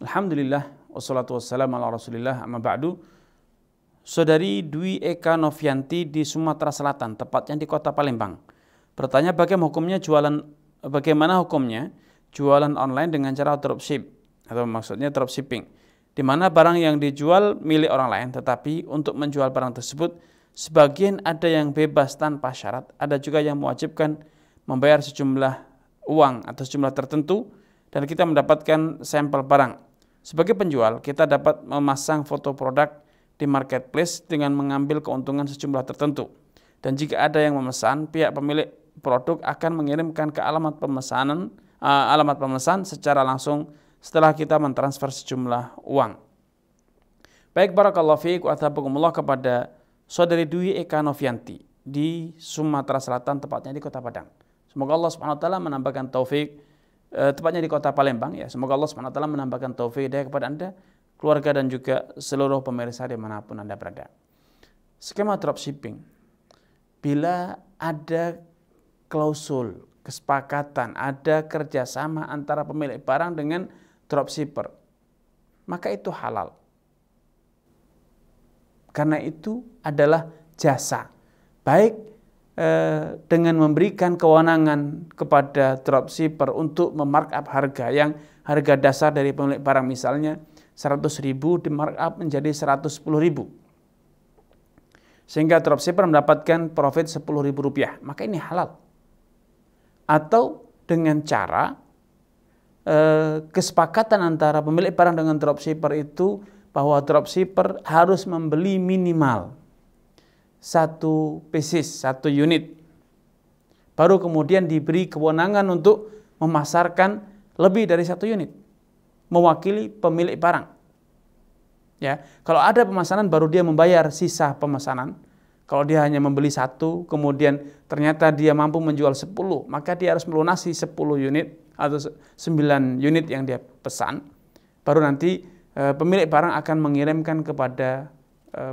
Alhamdulillah wassalatu wassalamu ala Rasulillah amma ba'du. Saudari Dwi Eka Novianti di Sumatera Selatan, tepatnya di Kota Palembang. Bertanya bagaimana hukumnya jualan bagaimana hukumnya jualan online dengan cara dropship atau maksudnya dropshipping di mana barang yang dijual milik orang lain tetapi untuk menjual barang tersebut sebagian ada yang bebas tanpa syarat, ada juga yang mewajibkan membayar sejumlah uang atau sejumlah tertentu dan kita mendapatkan sampel barang sebagai penjual, kita dapat memasang foto produk di marketplace dengan mengambil keuntungan sejumlah tertentu. Dan jika ada yang memesan, pihak pemilik produk akan mengirimkan ke alamat pemesanan uh, alamat pemesan secara langsung setelah kita mentransfer sejumlah uang. Baik barakallahu fiik wa kepada saudari Dwi Eka Novianti di Sumatera Selatan tepatnya di Kota Padang. Semoga Allah Subhanahu wa taala menambahkan taufik tepatnya di kota Palembang ya. Semoga Allah SWT menambahkan taufik hidayah kepada Anda, keluarga dan juga seluruh pemirsa di mana pun Anda berada. Skema dropshipping. Bila ada klausul, kesepakatan, ada kerjasama antara pemilik barang dengan dropshipper, maka itu halal. Karena itu adalah jasa. Baik Eh, dengan memberikan kewenangan kepada dropshipper untuk memarkup harga yang harga dasar dari pemilik barang misalnya 100 ribu di markup menjadi 110 ribu. Sehingga dropshipper mendapatkan profit 10 ribu rupiah. Maka ini halal. Atau dengan cara eh, kesepakatan antara pemilik barang dengan dropshipper itu bahwa dropshipper harus membeli minimal satu pieces, satu unit. Baru kemudian diberi kewenangan untuk memasarkan lebih dari satu unit. Mewakili pemilik barang. Ya, kalau ada pemesanan baru dia membayar sisa pemesanan. Kalau dia hanya membeli satu, kemudian ternyata dia mampu menjual sepuluh, maka dia harus melunasi sepuluh unit atau sembilan unit yang dia pesan. Baru nanti e, pemilik barang akan mengirimkan kepada Eh,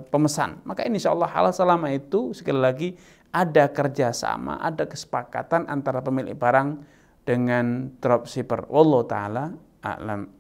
pemesan. Maka insya Allah halal selama itu sekali lagi ada kerjasama, ada kesepakatan antara pemilik barang dengan dropshipper. Wallahu taala a'lam.